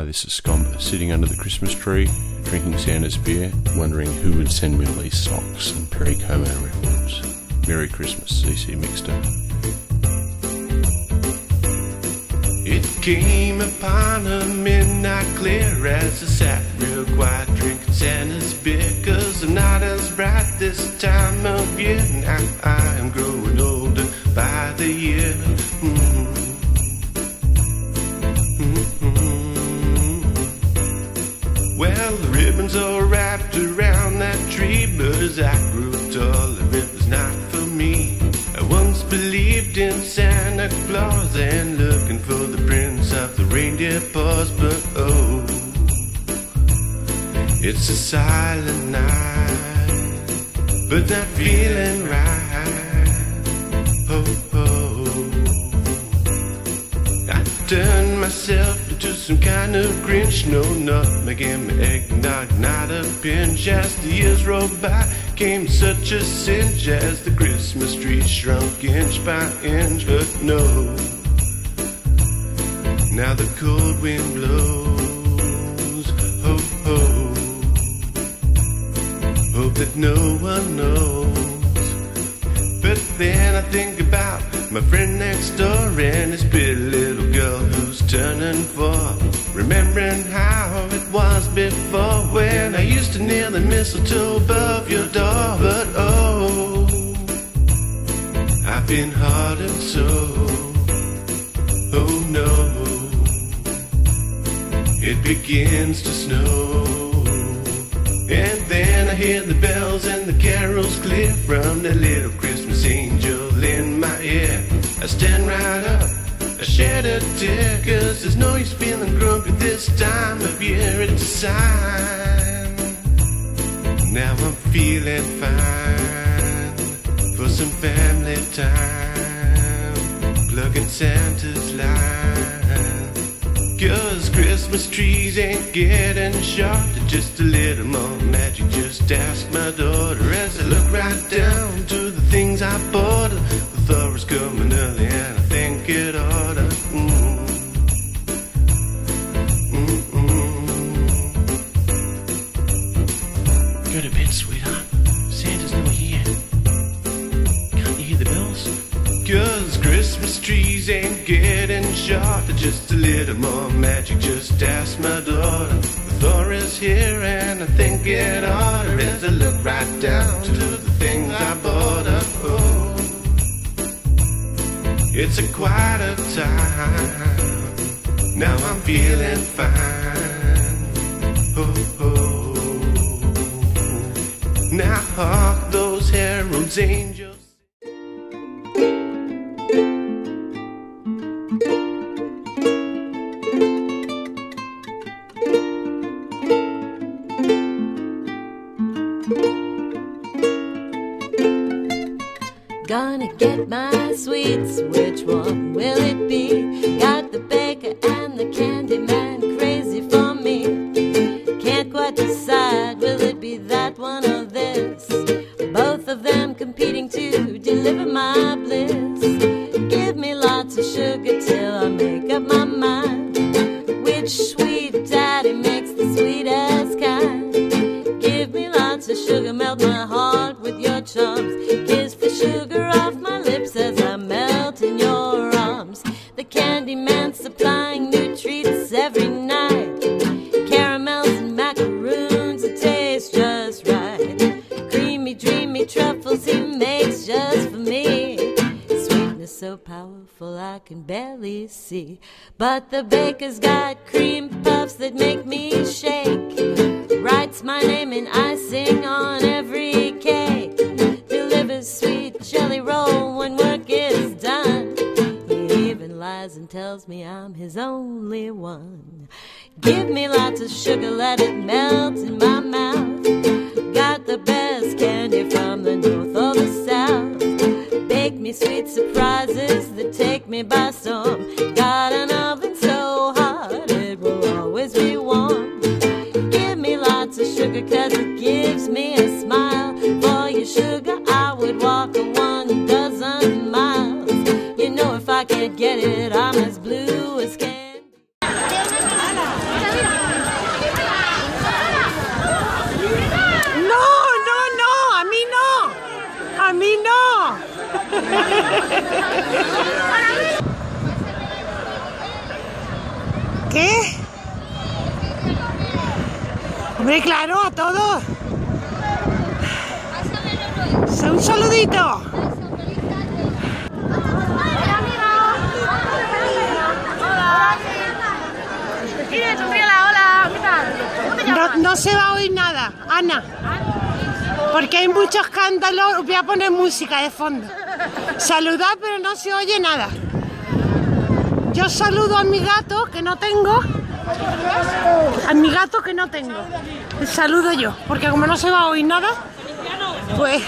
Hi, this is Scomber, sitting under the Christmas tree, drinking Santa's beer, wondering who would send me these socks and Perry Como records. Merry Christmas, ccMixter. It came upon a midnight clear as I sat real quiet drinking Santa's beer Cause I'm not as bright this time of year Now I ribbons all wrapped around that tree But as I grew taller it was not for me I once believed in Santa Claus and looking for the prince of the reindeer paws, but oh, it's a silent night, but not feeling right. Oh, oh, I turned myself some kind of Grinch, no nutmeg in my eggnog, not a pinch. As the years rolled by, came such a cinch as the Christmas tree shrunk inch by inch, but no. Now the cold wind blows, ho ho. Hope that no one knows. But then I think about my friend next door and his who's turning four. Remembering how it was before when I used to nail the mistletoe above your door. But oh, I've been hard and so. Oh no, it begins to snow. And then I hear the bells and the carols clear from the little Christmas angel in my ear. I stand right up, I shed a tear, cause there's no use feeling grumpy this time of year. It's a sign. Now I'm feeling fine for some family time. Plugging Santa's line. Cause Christmas trees ain't getting shorter. Just a little more magic. Just ask my daughter as I look right down to the things I bought. Ain't getting shorter. Just a little more magic. Just ask my daughter. The Thor is here and I think it oughta. As I look right down to the things I bought her. Oh, it's a quieter time. Now I'm feeling fine. Oh, oh. Now hark those heralds, angels. Gonna get my sweets, which one will it be? Got the baker and the candy man crazy for me. Can't quite decide, will it be that one or this? Candy man supplying new treats every night. Caramels and macaroons that taste just right. Creamy, dreamy truffles he makes just for me. Sweetness so powerful I can barely see. But the baker's got cream puffs that make me shake. Writes my name in icing on every tells me I'm his only one. Give me lots of sugar, let it melt in my mouth. Got the best candy from the north or the south. Bake me sweet surprises that take me by storm. Got an oven so hot it will always be warm. Give me lots of sugar cause it gives me a smile. For your sugar I would walk a one dozen miles. You know if I can't get it ¿Qué? Hombre, claro, a todos. Un saludito. No, no se va a oír nada, Ana. Porque hay mucho escándalo. Voy a poner música de fondo. Saludad, pero no se oye nada. Yo saludo a mi gato, que no tengo. A mi gato que no tengo. Saludo yo. Porque como no se va a oír nada, pues